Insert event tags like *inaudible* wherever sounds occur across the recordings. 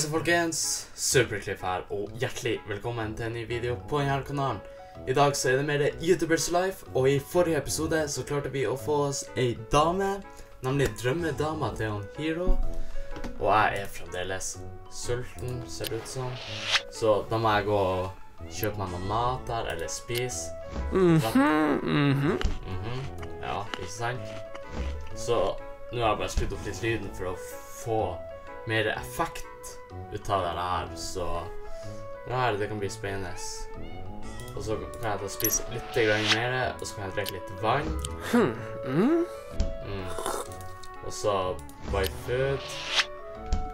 Så folkens, Supercliff her, og hjertelig velkommen til en ny video på denne kanalen. I dag så er det mer YouTubers life, og i forrige episode så klarte vi å få oss ei dame, nemlig drømmedama til han Hero. Og jeg er fremdeles sulten, ser det ut som. Så da må jeg gå og kjøpe meg noe mat der, eller spise. Mhm, Mhm, Ja, ikke sant? Så nå har jeg bare skrudd opp litt lyden for å få mer effekt ut av det her, så det her det kan bli spennende. Og så kan jeg da spise litt mer, og så kan jeg drikke litt vann. mhm. Mm. Og så buy food.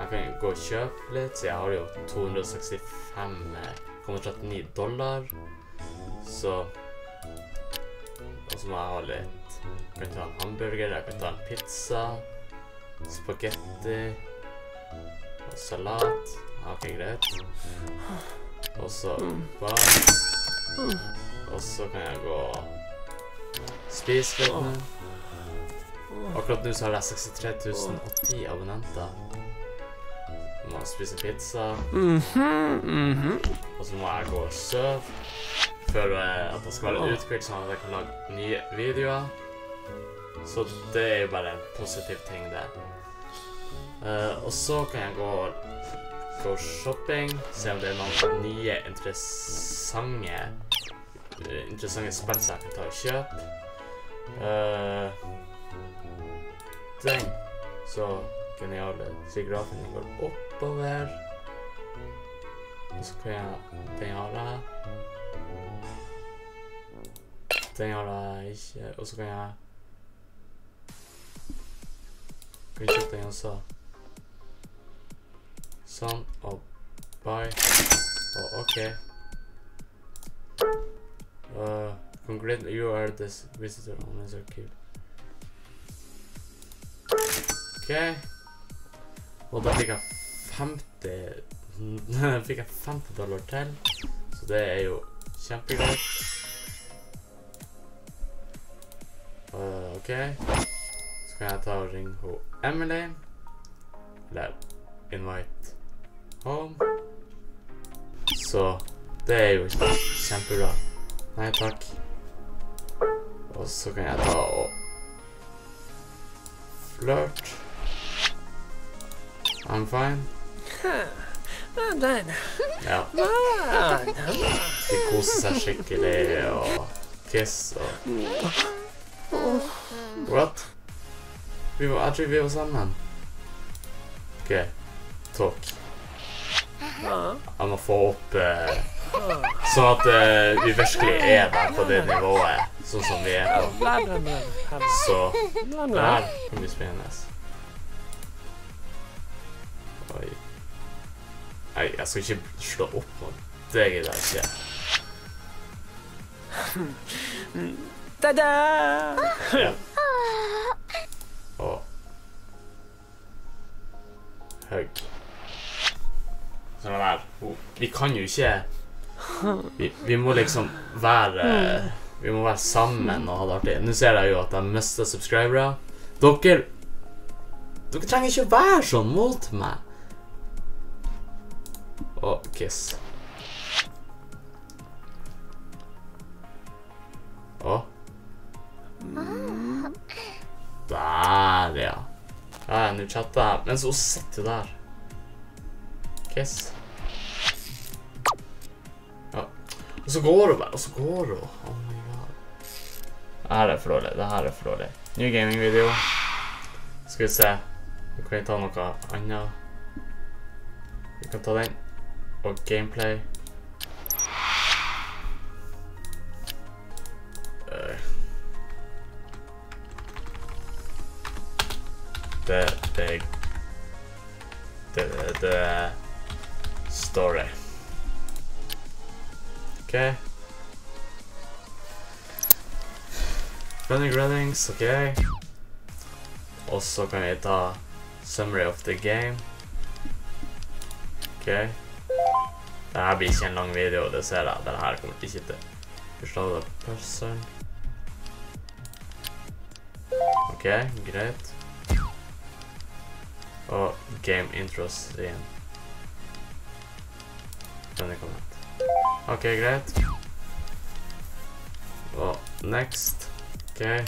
Jeg kan gå og kjøpe litt, så jeg har jo 265,39 dollar. Så Og så må jeg ha litt Jeg kan ta en hamburger, jeg kan ta en pizza, spagetti salat. OK, greit. Og så bar. Og så kan jeg gå og spise litt nå. Akkurat nå så har jeg 63 010 abonnenter. Jeg må spise pizza, Mhm, mhm. og så må jeg gå og sove før at det skal være uthvilt, sånn at jeg kan lage nye videoer. Så det er jo bare en positiv ting, det. Eh, og så kan jeg gå gå shopping, se om det er noen nye interessante eh, interessante spill som jeg kan ta og kjøpe. Uh, den så geniale sigrafen går oppover. Og så kan jeg Den har jeg. Den har jeg ikke. Og så kan jeg Kan jeg kjøpe den også. Sånn. Og buy. Og OK. Uh, congrat you are this visitor on this archive. OK. Og da fikk jeg 50 fikk jeg 50 dollar til, så det er jo kjempegreit. Uh, OK. Så kan jeg ta og ringe ho Emily. Eller invite home. Så det er jo kjempebra. Nei takk. Og så kan jeg ta og Flørt. I'm fine. Ja. De koser seg skikkelig og kiss og What? Vi var, jeg tror vi var sammen. OK. Talk. Ja. Jeg må få opp eh, Sånn at eh, vi virkelig er der på det nivået, sånn som vi er på. Så det her kan bli spennende. Oi. Nei, jeg skal ikke slå opp noe. Det gidder jeg ikke. Ta-da! Ja. *laughs* Og Hugg. Sånn der. Vi kan jo ikke vi, vi må liksom være Vi må være sammen og ha det artig. Nå ser jeg jo at jeg mister subscribere. Dere Dere trenger ikke å være sånn mot meg. Og kiss. Å. Der, ja. Ja, ja, nå chatter jeg. Mens hun sitter der. Kiss. Ja. Og så går hun bare, og så går hun. Oh my god. Det her er for dårlig. Det her er for dårlig. Ny gamingvideo. Skal vi se. Vi kan ta noe annet. Vi kan ta den. Og gameplay. Øh. Det, det, det, det, det story. Ok. Funny Grunnings, ok. Og så kan jeg ta Summary of the game. Ok. Det her blir ikke en lang video, det ser jeg. Det her kommer ikke til Forstå det person. Ok, greit. Og game intros igjen. Friendly comment. Ok, greit. Og next. Ok.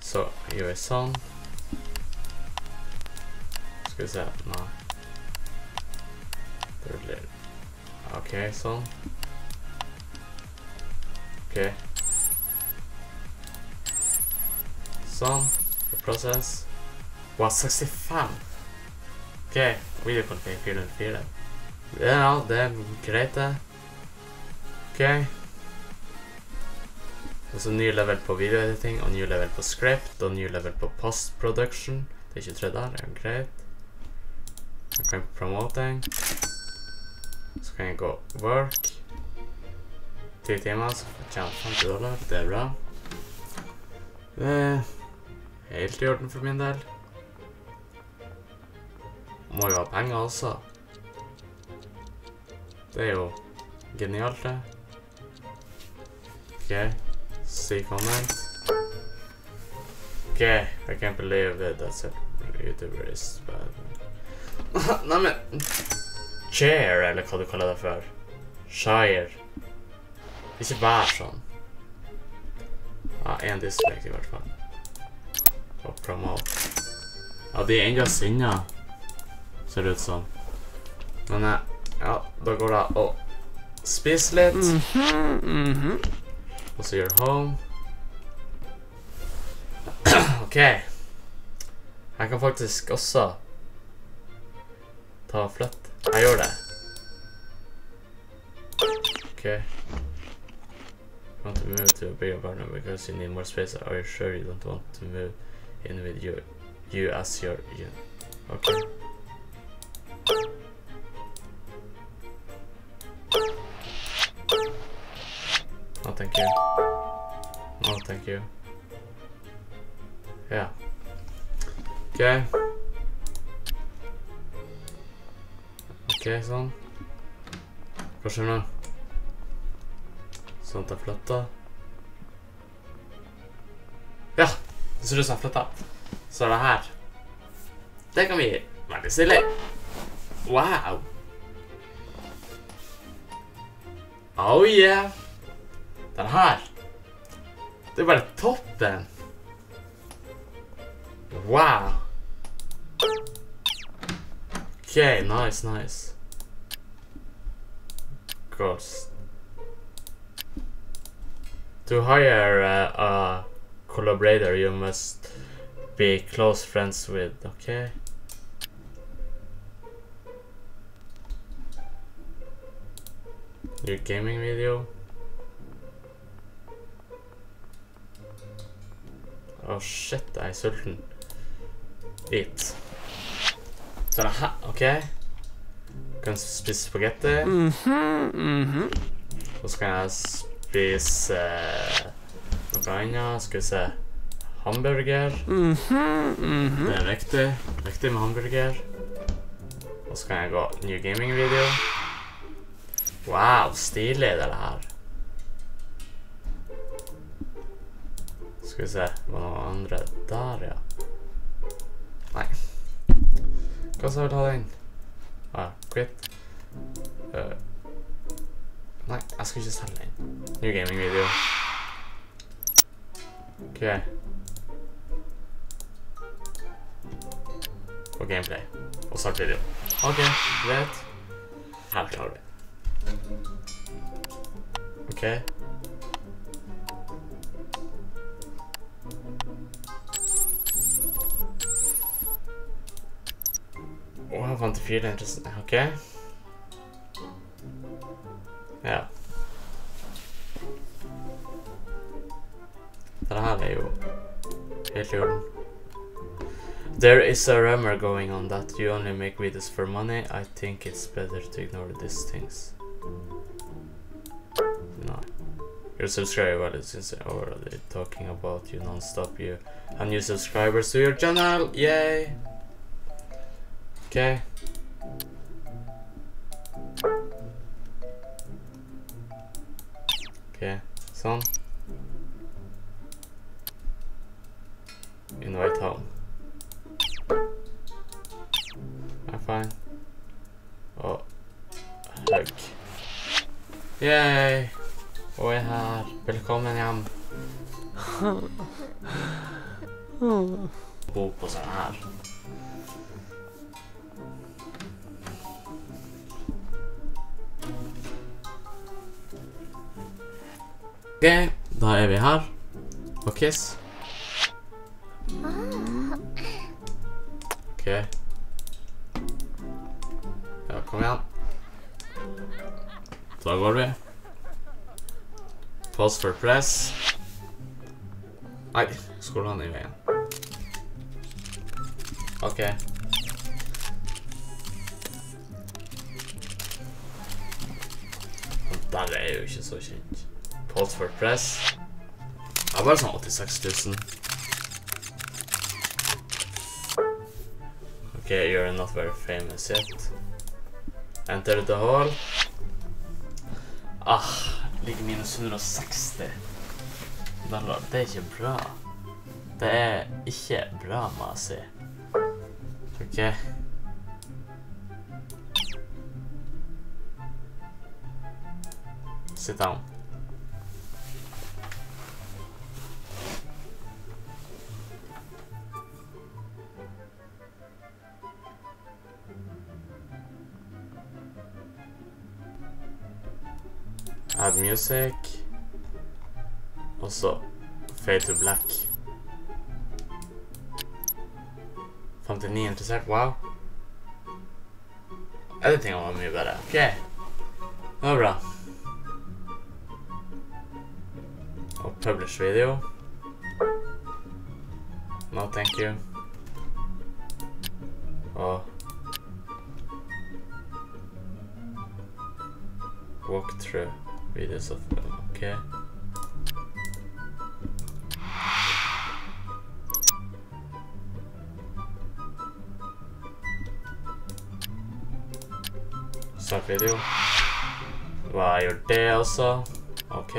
Så gjør vi sånn. Skal vi se. Nei. Det blir OK, sånn. OK. Sånn. Og Process. Wow, 65! OK. Videokvalitet 404. Ja, det er greit, det. OK. Og så ny level på videoediting, og ny level på script, og ny level på post-production. Det er 23 der, det er greit. Så kan på promoting. Så kan jeg gå work. 10 timer, så får jeg tjene 50 dollar. Det er bra. Det er helt i orden for min del. Må jo ha penger også. Det er jo genialt, det. OK. See comment. OK. I can't believe that that's a YouTuber is bad. *laughs* Neimen Chair, eller hva du kaller det for. Shire. Ikke vær sånn. Ja, én dislike i hvert fall. Og promote. Ja, de er enda sinna, ser det ut som. Men eh, ja, da går det å spise litt, Mhm, mhm. og så gjør home. OK. Jeg kan faktisk også ta og flytte. Jeg gjør det. OK. Want to move to a bigger partner because you need more space. Are you sure you don't want to move in with you, you as your you? Okay. Thank you. Ja. OK. OK, sånn. Hva skjer nå? Sånn at det jeg da. Ja, det ser ut som jeg da. Så er det her. Det kan vi veldig stille. Wow. Oh yeah. Den her. Det bare toppen. Wow. Okay, nice, nice. Ghost. To hire uh, a collaborator, you must be close friends with. Okay. Your gaming video. Å, shit, jeg er sulten. Eat. Så det her, OK? Kan spise spagetti. Mhm, mhm. Og så kan jeg spise eh, noe annet. Skal vi se Hamburger. Mhm, mhm. Det er viktig. Viktig med hamburger. Og så kan jeg gå new gaming-video. Wow, stilig det her. Skal vi se Var det noen andre der, ja? Nei. Hva sa vi ta den? Ja, quit. Uh, nei, jeg skal ikke selge den. New gaming-video. OK. Og gameplay. Og start video. OK, greit. Her klarer vi. OK. Å, jeg fant fire interessante. OK. Ja. Dette her er jo helt i orden. There is a rumor going on that you only make videos for money. I think it's better to ignore these things. No. Your subscriber since already talking about you non-stop. You have new subscribers to your channel. Yay! Okay. Okay, sånn. Invite home. I'm fine. Og hug. Yay! Og jeg er her. Velkommen hjem. Bo på sånn her. Ok, da er vi her. Og Kiss. Ok. Ja, kom igjen. Da går vi. Pause for press. Nei, skulle han i veien. Ok. Der er jo ikke så kjent. Pause for press. Det er bare sånn 86 000. Ok, you're not very famous yet. Enter the hall. Ah, ligger minus 160. Men da, det er ikke bra. Det er ikke bra, må jeg si. Ok. Sit down. Music. Og så fade to black. 59 interessert. Wow. Editinga var mye bedre. OK. Det var bra. Og publish video. No, thank you. Og walk through this off. okay. Start video. Hva gjør det også? OK.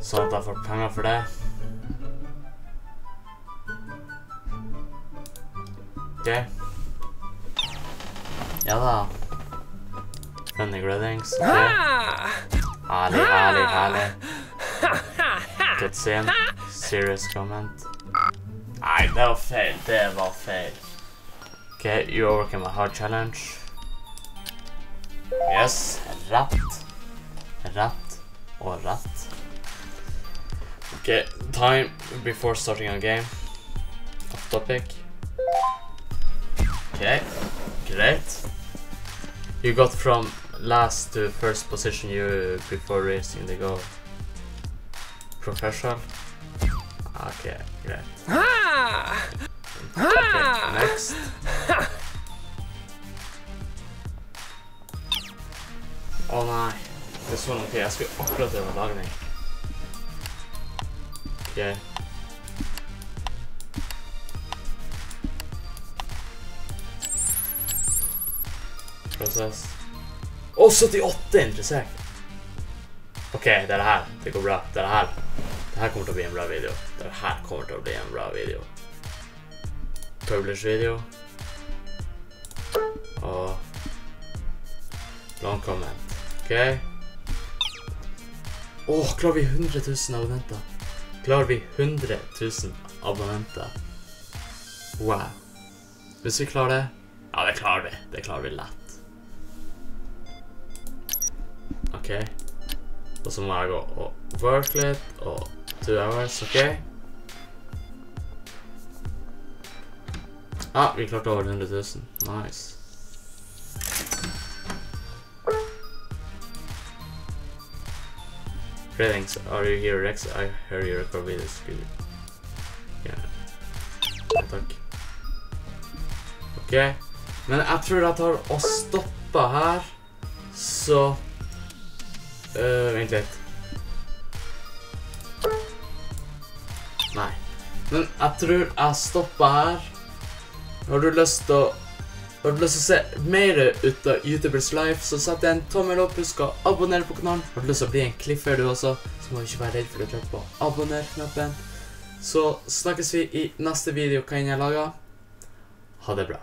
Sånn at jeg får penger for det. OK. Ja da. Funny greetings. OK. Herlig, herlig, herlig. Good scene. Serious comment. Nei, det var feil. Det var feil. OK, you overcame a hard challenge. Yes. Rett. Rett og rett. OK, time before starting a game. Off topic. OK, great. You got from last to first position you before racing the goal. Professional. Okay, great. Okay, next. Å nei. Det er sånn ok. Jeg skulle akkurat gjøre lagring. Ok. Prosess. Å, 78 er interessert! OK, det er det her. Det går bra. Det er det her. Det her kommer til å bli en bra video. Det her kommer til å bli en bra video. Publish video. Og long comment. OK? Å, klarer vi 100 000 abonnenter? Klarer vi 100 000 abonnenter? Wow. Hvis vi klarer det Ja, det klarer vi. Det klarer vi lett. OK. Og så må jeg gå og work litt, og two hours, OK? Ah, vi klarte over 100 000. Nice. Greetings, are you here Rex? I heard you record videos. Good. Yeah. Ja, takk. Ok, men jeg tror jeg tar og stopper her, så... Øh, vent litt. Nei. Men jeg tror jeg stopper her. Har du lyst til å har du lyst til å se mer ut av YouTubers life, så sett en tommel opp. Husk å abonnere på kanalen. Har du lyst til å bli en cliffer du også, så må du ikke være redd for å trykke på abonner-knappen. Så snakkes vi i neste video hva enn jeg lager. Ha det bra.